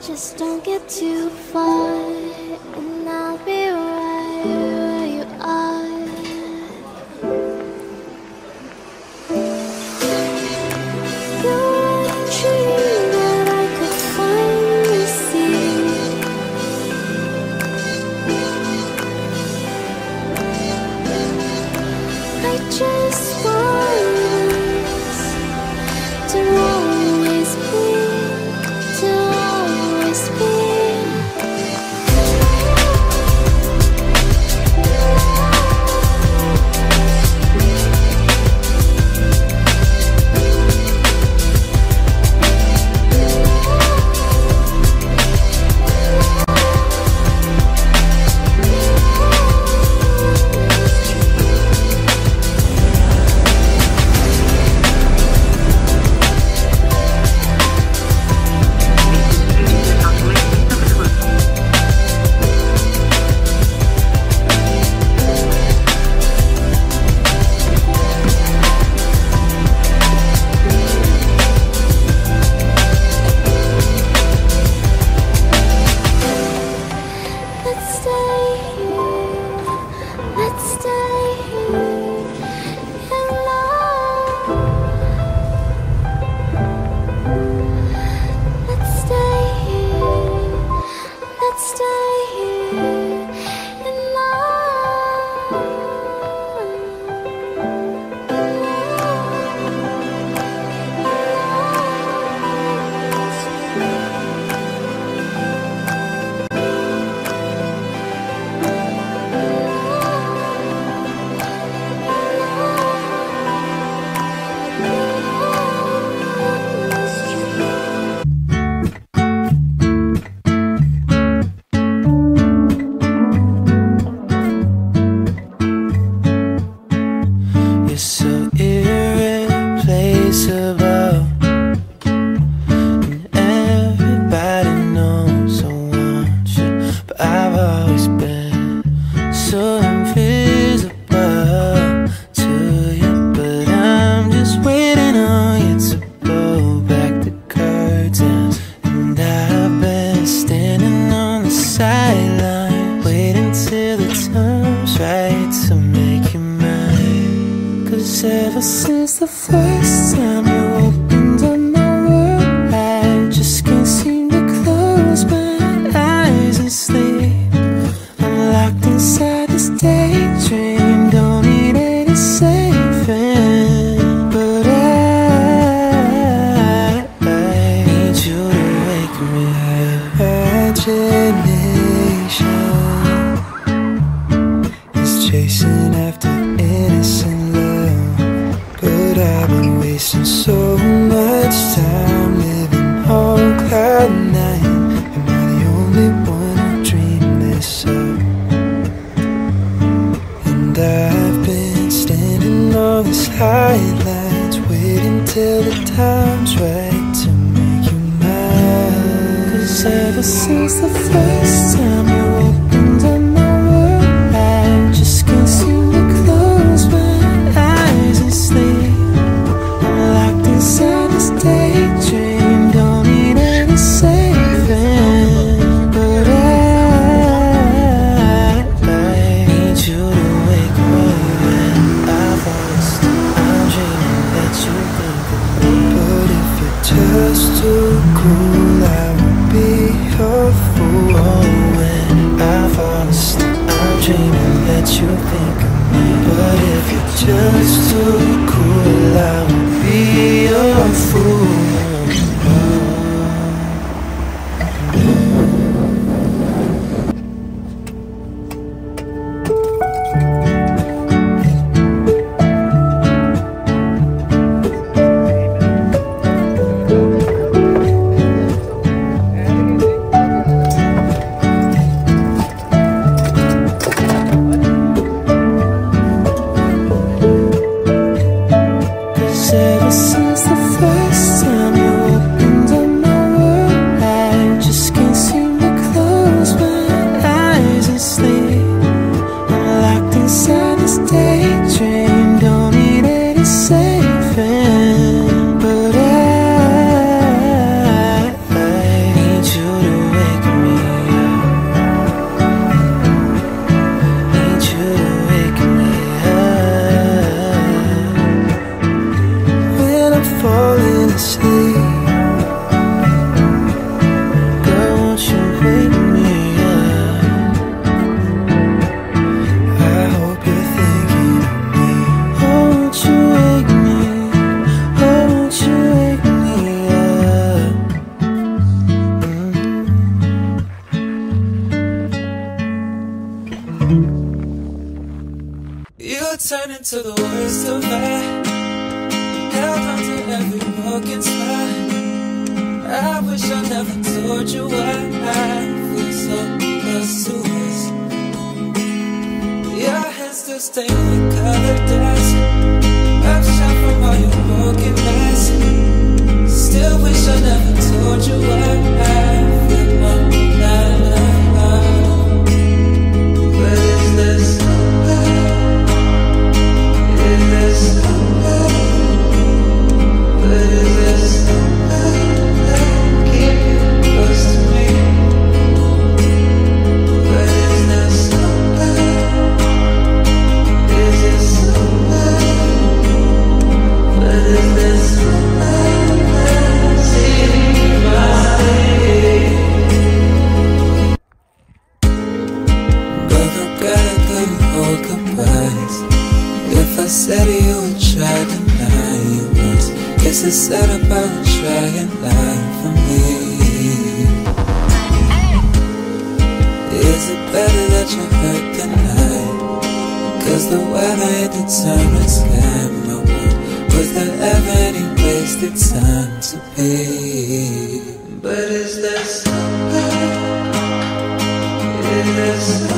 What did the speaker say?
Just don't get too far. the first wasting so much time living on cloud nine. Am I the only one who dreamed this up? And I've been standing on the sidelines, waiting till the time's right to make you mine. Cause ever since the first time you just too cool, I would be a fool. I wish I never told you why I feel so Your hands still dust shot from all your broken glass Still wish I never told you why I Guess it's set up on a trying line for me Is it better that you hurt the night? Cause the weather determines time no more Was there ever any wasted time to be? But is there something? Is there something?